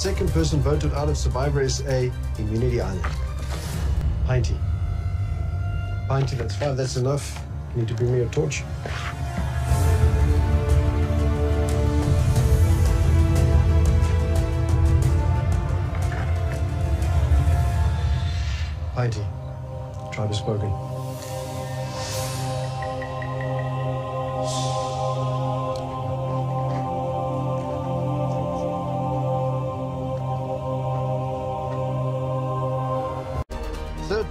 Second person voted out of Survivor SA, Immunity Island. Pinty. Pinty, that's five. That's enough. You need to bring me a torch. Pinty. Tribe has spoken.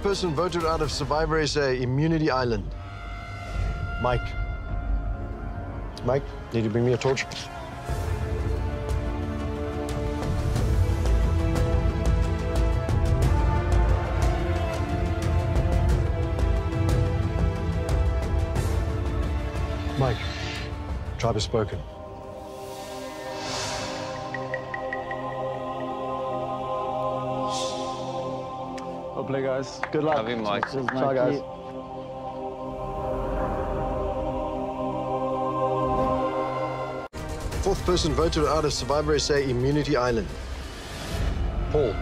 Person voted out of Survivor SA, Immunity Island. Mike. Mike, need you bring me a torch? Mike, tribe has spoken. Well play, guys. Good luck. Love you, Mike. Ciao, guys. Fourth person voted out of Survivor SA Immunity Island. Paul.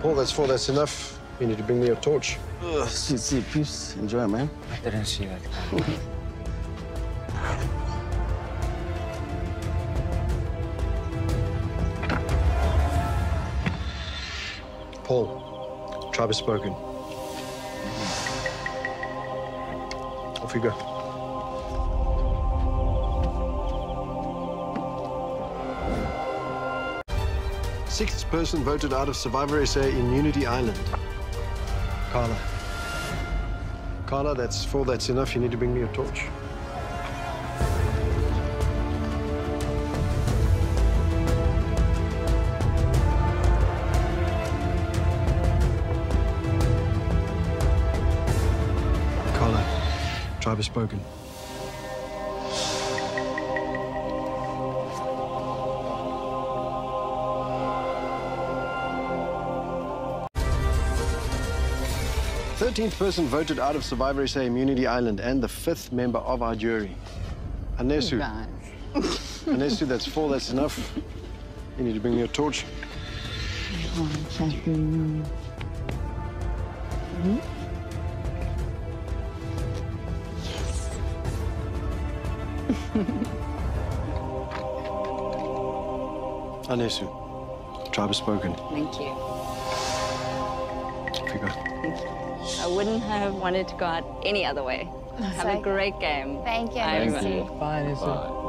Paul, that's four. That's enough. You need to bring me a torch. Ugh, see, see, peace. Enjoy, man. I didn't see that. Paul, has spoken. Off you go. Sixth person voted out of Survivor SA Immunity Island. Carla. Carla, that's four. That's enough. You need to bring me a torch. Tribe has spoken. Thirteenth person voted out of Survivor SA Immunity Island and the fifth member of our jury. Anesu. Anesu, that's four, that's enough. You need to bring me a torch. Anesu, tribe has spoken. Thank you. Off you go. I wouldn't have wanted to go out any other way. Have a like- great game. Thank you, I'm- Nancy. Fine, is it?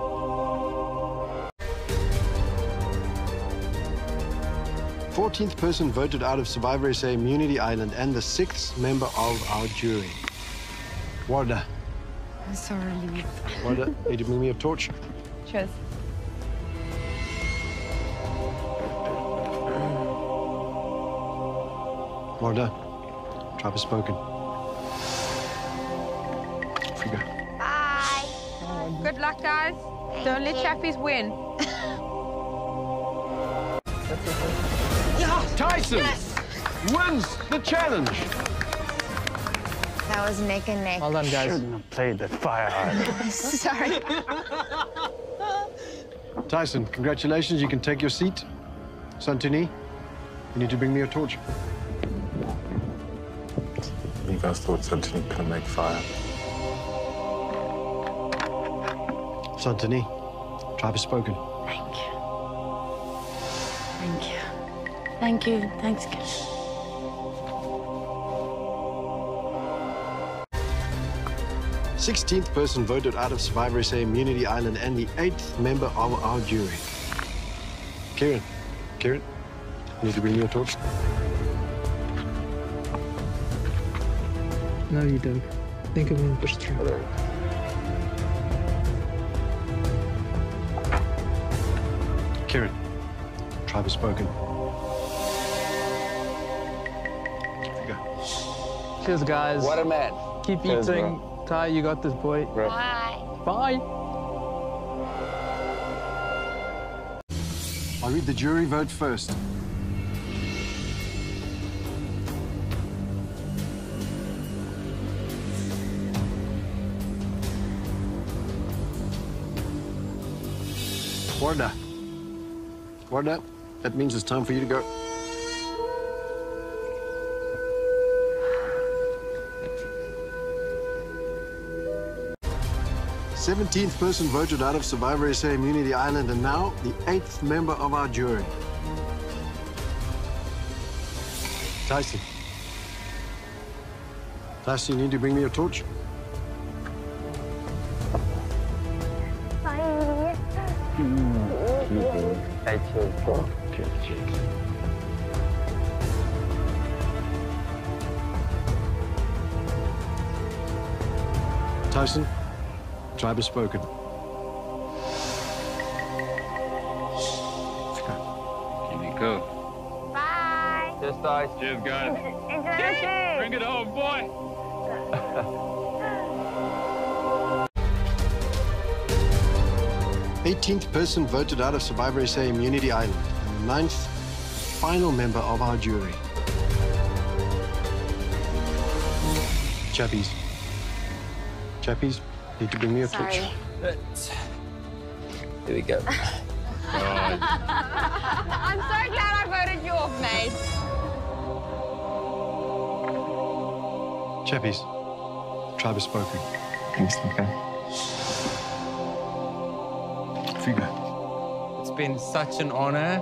Fourteenth person voted out of Survivor SA Immunity Island and the sixth member of our jury. Warda. I'm so relieved. Warda, need to bring me a torch. Cheers. Warda, trap has spoken. Off you go. Bye. Good luck, guys. Don't let Chappies win. Tyson wins the challenge. That was Nick and Nick. Well done, guys. Shouldn't have played that fire hard. Sorry. Tyson, congratulations. You can take your seat. Santini, you need to bring me a torch. You guys thought Santini couldn't make fire. Santini, tribe has spoken. Thank you. Thank you. Thank you. Thanks, guys. Sixteenth person voted out of Survivor SA Immunity Island and the eighth member of our jury. Kieran, Kieran, you need to bring me a torch. No, you don't. Think I'm gonna push through. Kieran, tribe has spoken. Off you go. Cheers, guys. What a man. Keep Cheers, eating. Ty, you got this, boy. Bye. Bye. I'll read the jury vote first. Warda. Warda, That means it's time for you to go. Seventeenth person voted out of Survivor SA Immunity Island, and now the eighth member of our jury. Tyson. Tyson, you need to bring me a torch. Tyson, tribe has spoken. Here you go. Bye. Cheers, guys. Cheers, guys. Enjoy the day. Bring it home, boy. Eighteenth person voted out of Survivor SA Immunity Island, and the ninth final member of our jury. Chappies. Chappies, need to bring me a torch. Sorry. Here we go. I'm so glad I voted you off, mate. Chappies, tribe has spoken. Thanks, okay. Figo. It's been such an honor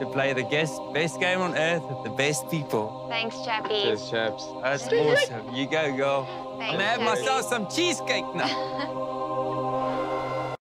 to play the guest, best game on earth with the best people. Thanks, Chappies. Cheers, chaps. That's awesome. You go, girl. I'm Thanks, gonna have Chappies. myself some cheesecake now.